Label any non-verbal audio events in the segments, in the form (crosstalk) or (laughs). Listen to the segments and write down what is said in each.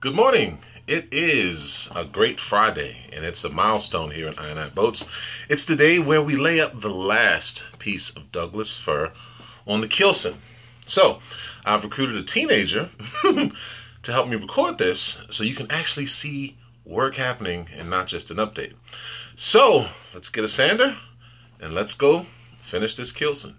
Good morning. It is a great Friday, and it's a milestone here in iandi Boats. It's the day where we lay up the last piece of Douglas fir on the keelson. So, I've recruited a teenager (laughs) to help me record this so you can actually see work happening and not just an update. So, let's get a sander and let's go finish this keelson.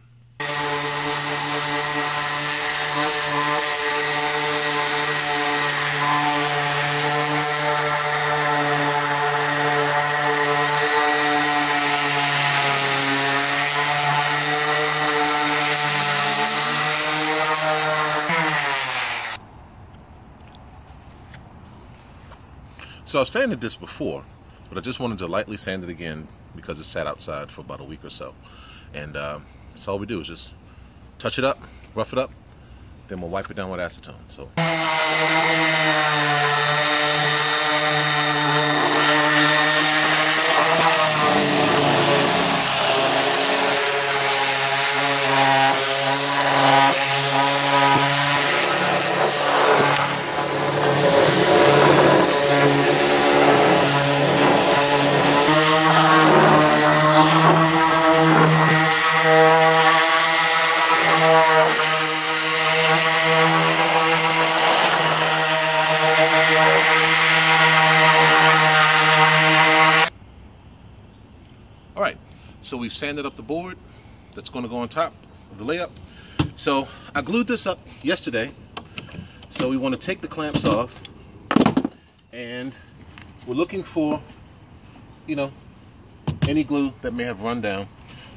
So I've sanded this before, but I just wanted to lightly sand it again because it sat outside for about a week or so. And uh, that's all we do is just touch it up, rough it up, then we'll wipe it down with acetone. So. All right, so we've sanded up the board that's going to go on top of the layup. So I glued this up yesterday. So we want to take the clamps off and we're looking for, you know, any glue that may have run down.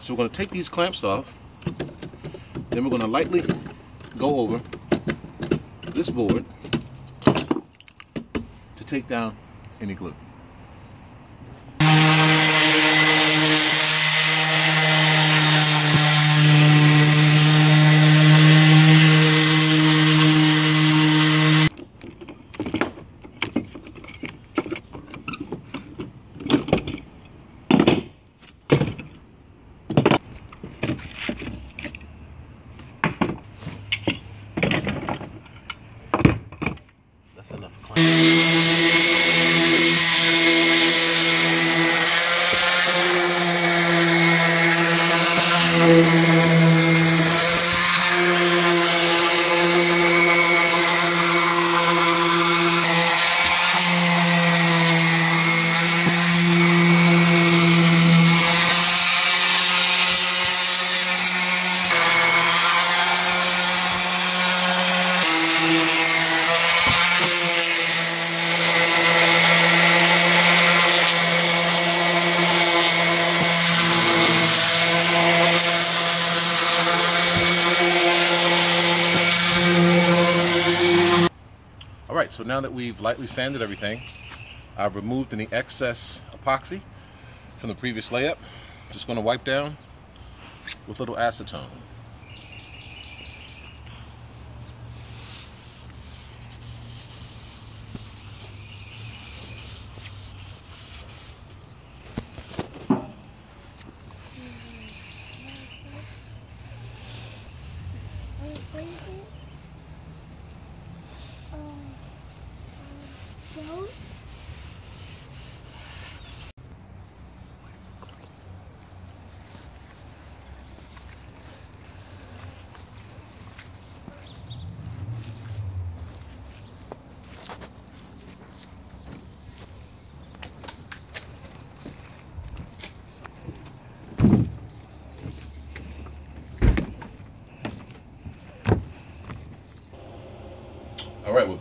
So we're going to take these clamps off. Then we're going to lightly go over this board take down any glue. Enough clamp. So now that we've lightly sanded everything, I've removed any excess epoxy from the previous layup. Just gonna wipe down with a little acetone.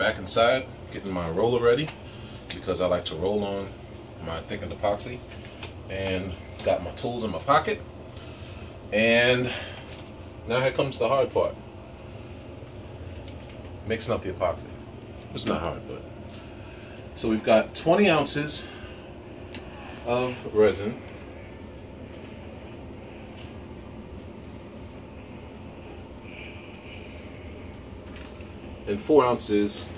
Back inside, getting my roller ready because I like to roll on my thickened epoxy. And got my tools in my pocket. And now here comes the hard part. Mixing up the epoxy. It's not hard, but. So we've got 20 ounces of resin. And four ounces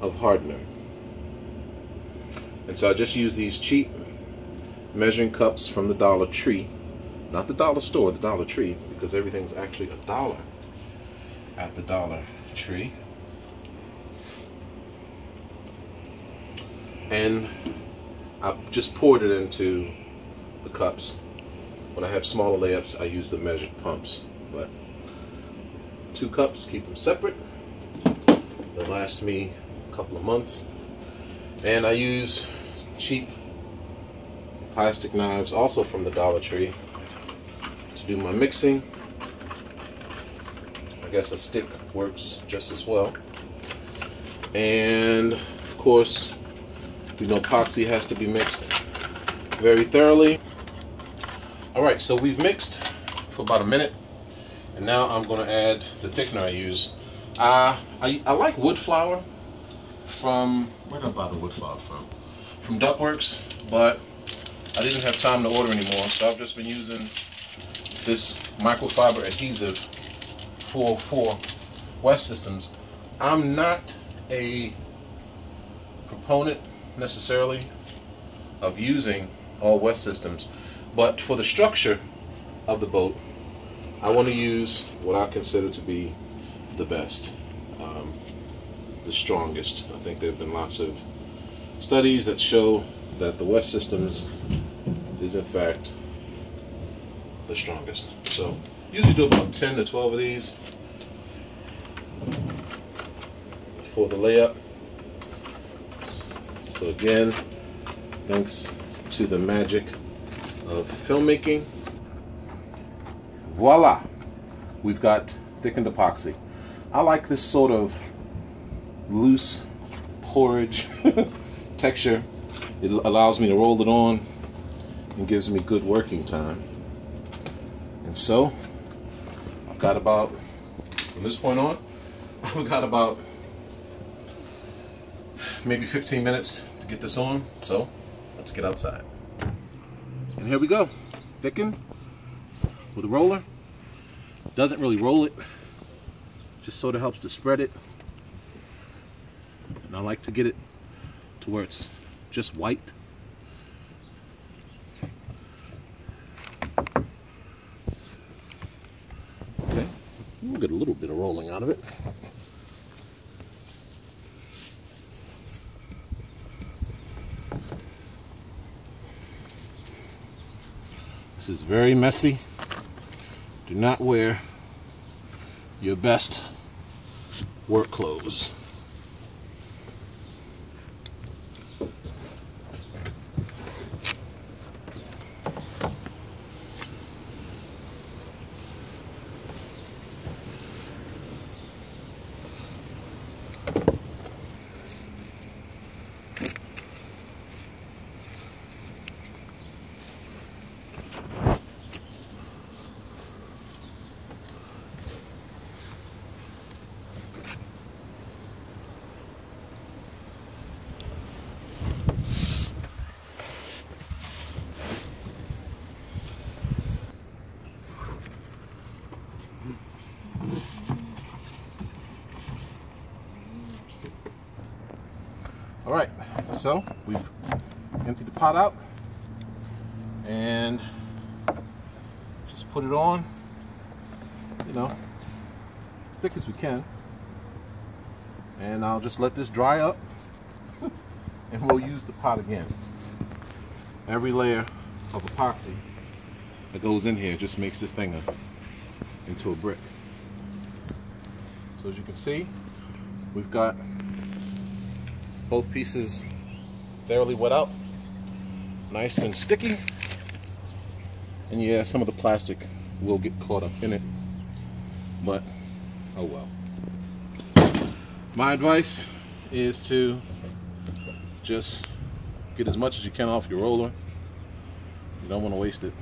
of hardener. And so I just use these cheap measuring cups from the Dollar Tree, not the dollar store, the Dollar Tree, because everything's actually a dollar at the Dollar Tree. and I just poured it into the cups. When I have smaller layups, I use the measured pumps, but two cups, keep them separate. They'll last me a couple of months. And I use cheap plastic knives, also from the Dollar Tree, to do my mixing. I guess a stick works just as well. And of course, we know epoxy has to be mixed very thoroughly. All right, so we've mixed for about a minute. And now I'm gonna add the thickener I use. Uh, I, I like wood flour from, where did I buy the wood flour from? From Duckworks, but I didn't have time to order anymore, so I've just been using this microfiber adhesive 404 West Systems. I'm not a proponent necessarily of using all West Systems, but for the structure of the boat, I want to use what I consider to be the best, um, the strongest. I think there have been lots of studies that show that the West Systems is in fact the strongest. So usually do about 10 to 12 of these for the layup. So again, thanks to the magic of filmmaking. Voila! We've got thickened epoxy. I like this sort of loose porridge (laughs) texture. It allows me to roll it on and gives me good working time. And so, I've got about, from this point on, (laughs) I've got about maybe 15 minutes to get this on. So, let's get outside. And here we go, thicken with a roller. Doesn't really roll it, just sort of helps to spread it. And I like to get it to where it's just white. Okay, we'll get a little bit of rolling out of it. This is very messy. Do not wear your best work clothes. All right, so we've emptied the pot out and just put it on, you know, as thick as we can. And I'll just let this dry up (laughs) and we'll use the pot again. Every layer of epoxy that goes in here just makes this thing a, into a brick. So as you can see, we've got both pieces thoroughly wet out, nice and sticky. And yeah, some of the plastic will get caught up in it, but oh well. My advice is to just get as much as you can off your roller. You don't want to waste it.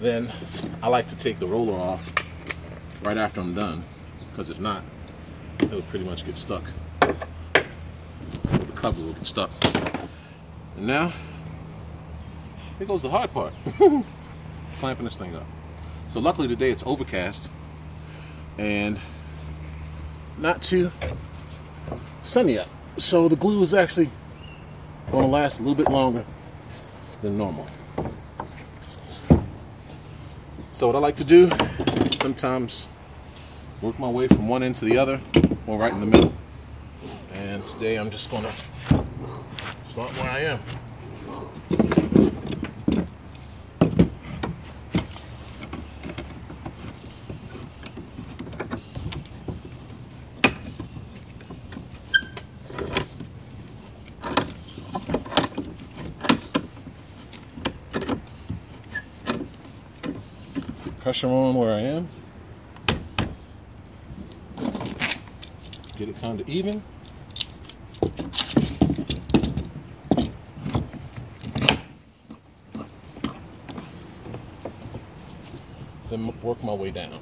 Then I like to take the roller off right after I'm done, because if not, it would pretty much get stuck. The cover will get stuck. And now, here goes the hard part. (laughs) Clamping this thing up. So luckily today it's overcast and not too sunny out. So the glue is actually going to last a little bit longer than normal. So what I like to do, sometimes work my way from one end to the other or right in the middle. And today I'm just gonna start where I am. Pressure on where I am. Get it kind of even. Then work my way down.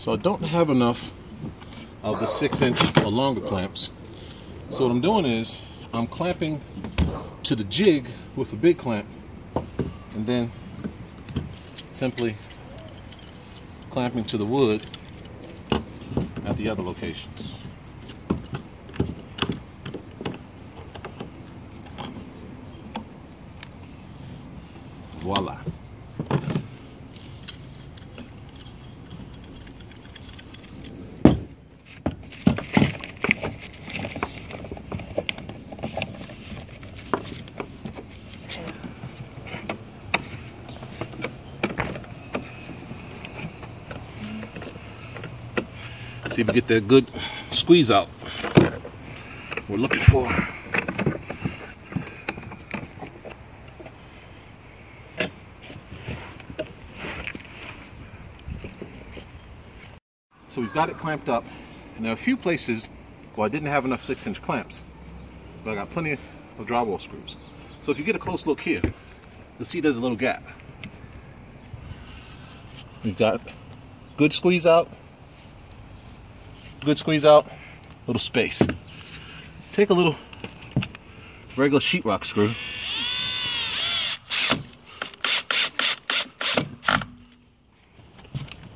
So I don't have enough of the six inch or longer clamps. So what I'm doing is I'm clamping to the jig with a big clamp and then simply clamping to the wood at the other locations. Voila. See if we get that good squeeze out we're looking for. So we've got it clamped up. And there are a few places where I didn't have enough six inch clamps, but I got plenty of drywall screws. So if you get a close look here, you'll see there's a little gap. We've got good squeeze out, good squeeze out, little space. Take a little regular sheetrock screw.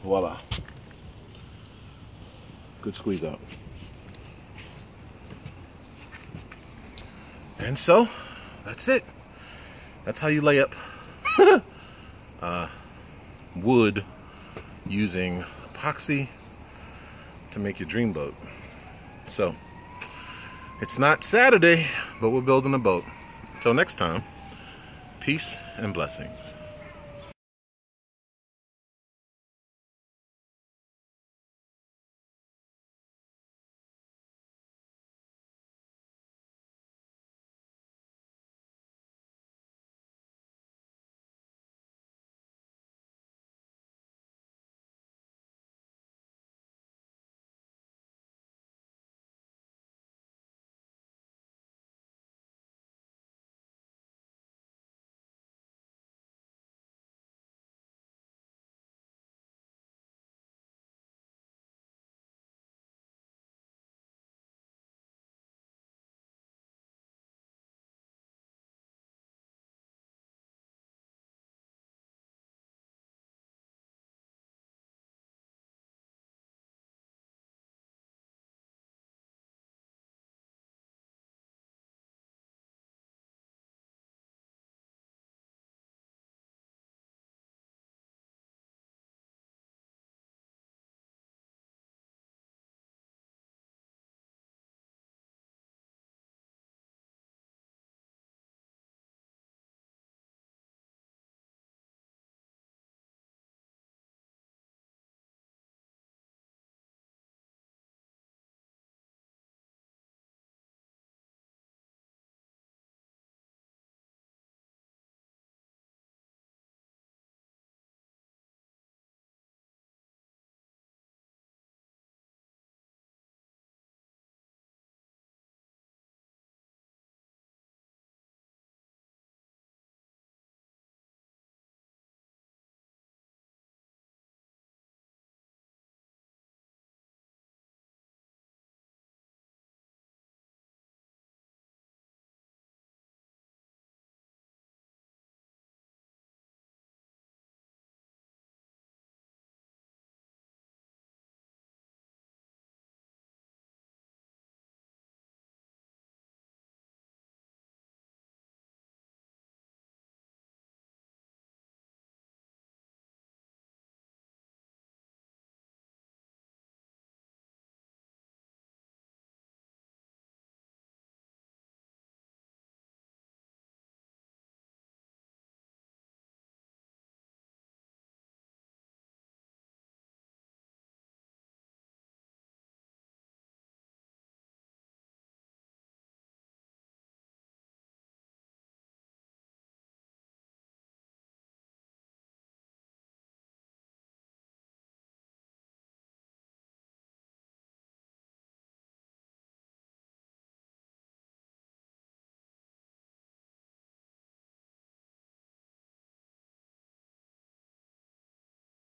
Voila. Good squeeze out. And so, that's it. That's how you lay up (laughs) uh, wood using epoxy to make your dream boat. So, it's not Saturday, but we're building a boat. Until next time, peace and blessings.